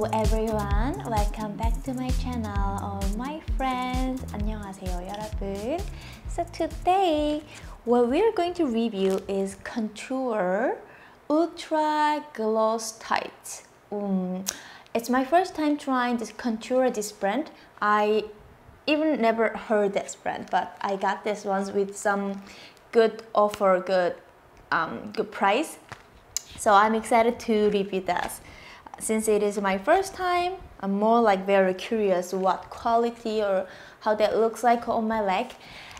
everyone, welcome back to my channel, all my friends. 안녕하세요 여러분. So today, what we're going to review is Contour Ultra Gloss Tight. Um, it's my first time trying this Contour this brand. I even never heard this brand, but I got this ones with some good offer, good um, good price. So I'm excited to review this. Since it is my first time, I'm more like very curious what quality or how that looks like on my leg.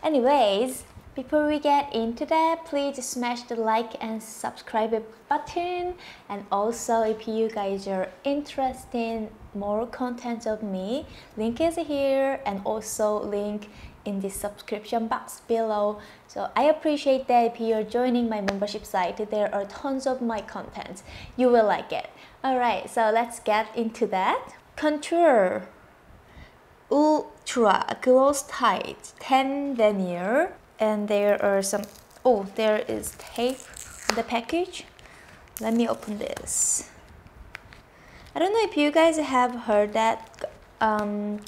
Anyways, before we get into that, please smash the like and subscribe button. And also, if you guys are interested in more content of me, link is here and also link in the subscription box below. So I appreciate that if you're joining my membership site, there are tons of my content. You will like it. Alright, so let's get into that. Contour Ultra Gloss Tight 10 Denier and there are some, oh there is tape on the package. Let me open this. I don't know if you guys have heard that um,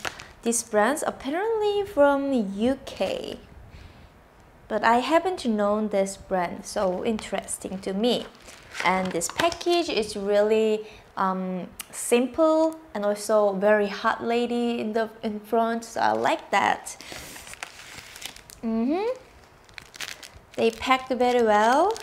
these brands apparently from UK but I haven't known this brand so interesting to me. And this package is really um, simple and also very hot lady in the in front so I like that. Mm -hmm. they packed very well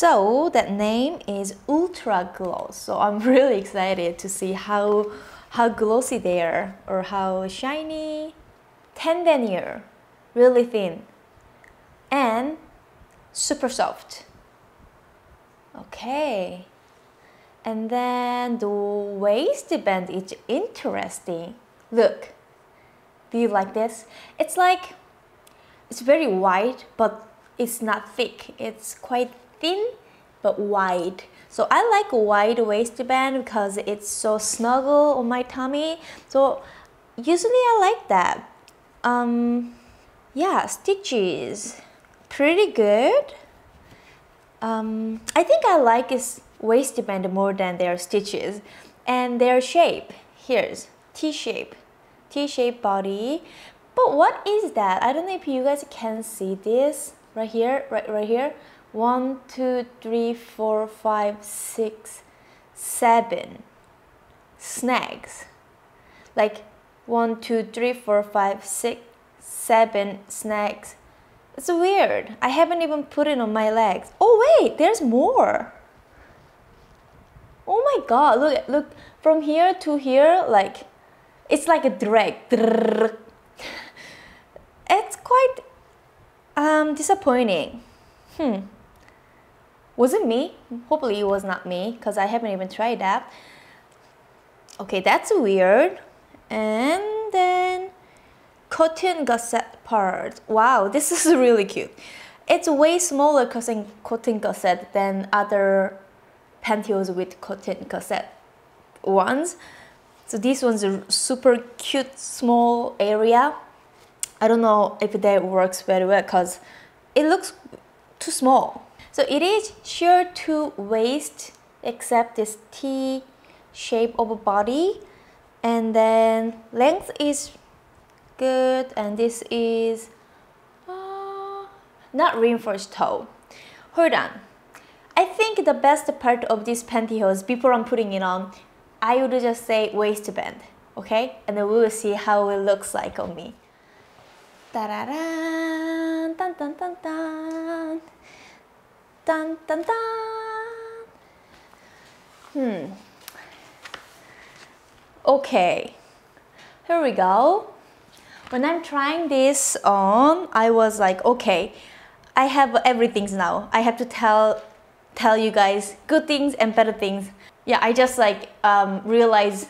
So that name is Ultra Gloss. So I'm really excited to see how how glossy they are or how shiny, ten denier, really thin, and super soft. Okay. And then the waistband is interesting. Look. Do you like this? It's like it's very wide, but it's not thick. It's quite thin but wide. So I like wide waistband because it's so snuggle on my tummy. So usually I like that. Um, yeah, stitches, pretty good. Um, I think I like this waistband more than their stitches and their shape. Here's T-shape, T-shape body. But what is that? I don't know if you guys can see this right here, right, right here one, two, three, four, five, six, seven snags. Like one, two, three, four, five, six, seven snags. It's weird. I haven't even put it on my legs. Oh wait, there's more. Oh my god, look look from here to here like it's like a drag. It's quite um disappointing. Hmm. Was it me? Hopefully it was not me because I haven't even tried that. Okay, that's weird. And then cotton gusset part. Wow, this is really cute. It's way smaller cotton, cotton gusset than other pantyhose with cotton gusset ones. So this one's a super cute small area. I don't know if that works very well because it looks too small. So it is sure to waist except this T shape of a body and then length is good and this is uh, not reinforced toe. Hold on. I think the best part of this pantyhose before I'm putting it on, I would just say waistband, okay? And then we will see how it looks like on me. Da da da, dun dun dun. Hmm. Okay. Here we go. When I'm trying this on, I was like, okay, I have everything now. I have to tell tell you guys good things and better things. Yeah, I just like um, realized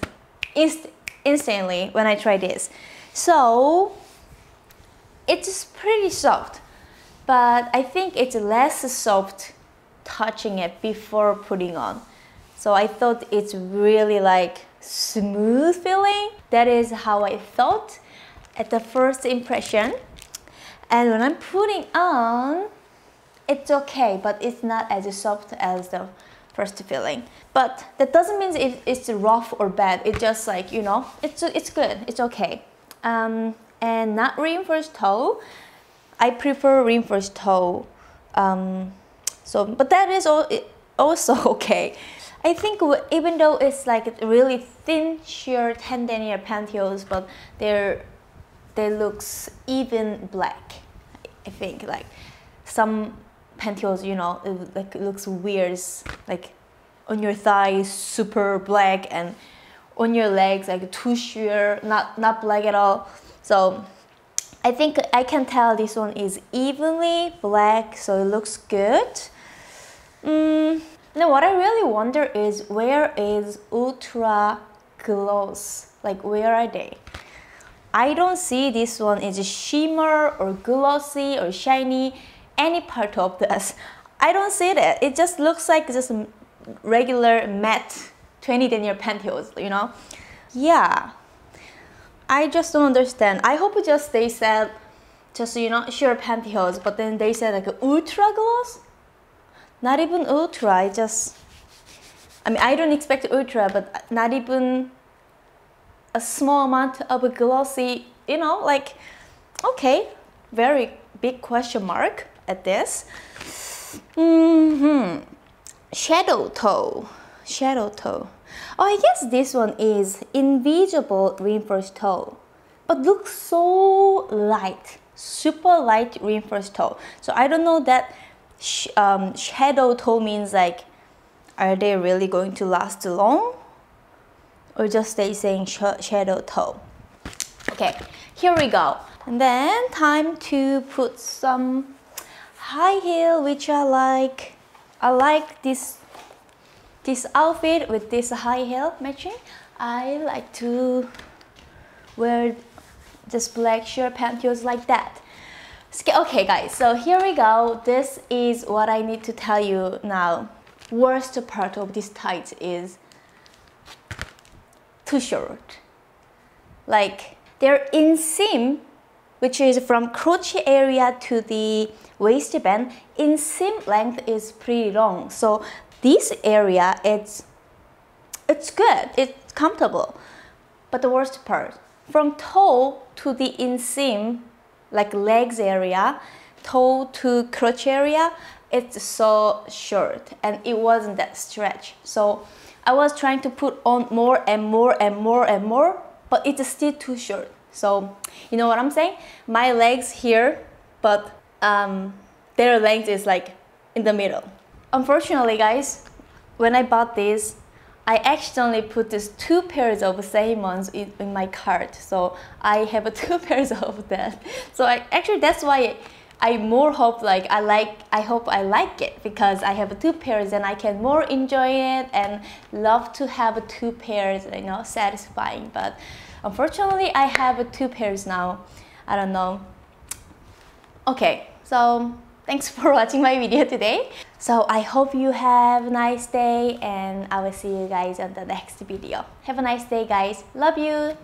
inst instantly when I try this. So it's pretty soft but I think it's less soft touching it before putting on. So I thought it's really like smooth feeling. That is how I thought at the first impression. and when I'm putting on it's okay but it's not as soft as the first feeling but that doesn't mean it, it's rough or bad it's just like you know it's it's good it's okay um, and not reinforced toe I prefer reinforced toe um, so but that is all also okay. I think even though it's like really thin sheer 10 denier pantyhose but they're they looks even black I think. Like some pantyhose you know it, like looks weird like on your thighs super black and on your legs like too sheer not not black at all. So I think I can tell this one is evenly black so it looks good. Mm, now what I really wonder is where is ultra gloss? Like where are they? I don't see this one. Is a shimmer or glossy or shiny? Any part of this. I don't see that. It just looks like just regular matte 20 denier pantyhose you know? Yeah I just don't understand. I hope just they said just you know sure pantyhose but then they said like ultra gloss? Not even ultra I just I mean I don't expect ultra but not even a small amount of a glossy you know like okay very big question mark at this. Mm -hmm. shadow toe. Shadow toe oh I guess this one is invisible reinforced toe but looks so light super light reinforced toe so I don't know that sh um, shadow toe means like, are they really going to last long? Or just they saying sh shadow toe? Okay, here we go. And then time to put some high heel, which I like. I like this this outfit with this high heel matching. I like to wear just black shirt pantyhose like that. Okay guys, so here we go. This is what I need to tell you now. Worst part of this tights is too short. Like their inseam, which is from crotch area to the waistband, inseam length is pretty long. So this area, it's, it's good, it's comfortable. But the worst part, from toe to the inseam like legs area, toe to crotch area, it's so short and it wasn't that stretch. So I was trying to put on more and more and more and more, but it's still too short. So you know what I'm saying? My legs here, but um, their length is like in the middle. Unfortunately guys, when I bought this, I accidentally put these two pairs of same ones in, in my cart. So I have two pairs of that. So I actually that's why I more hope like I like I hope I like it because I have two pairs and I can more enjoy it and love to have two pairs you know satisfying but unfortunately I have two pairs now I don't know okay so Thanks for watching my video today. So I hope you have a nice day and I will see you guys on the next video. Have a nice day guys. Love you.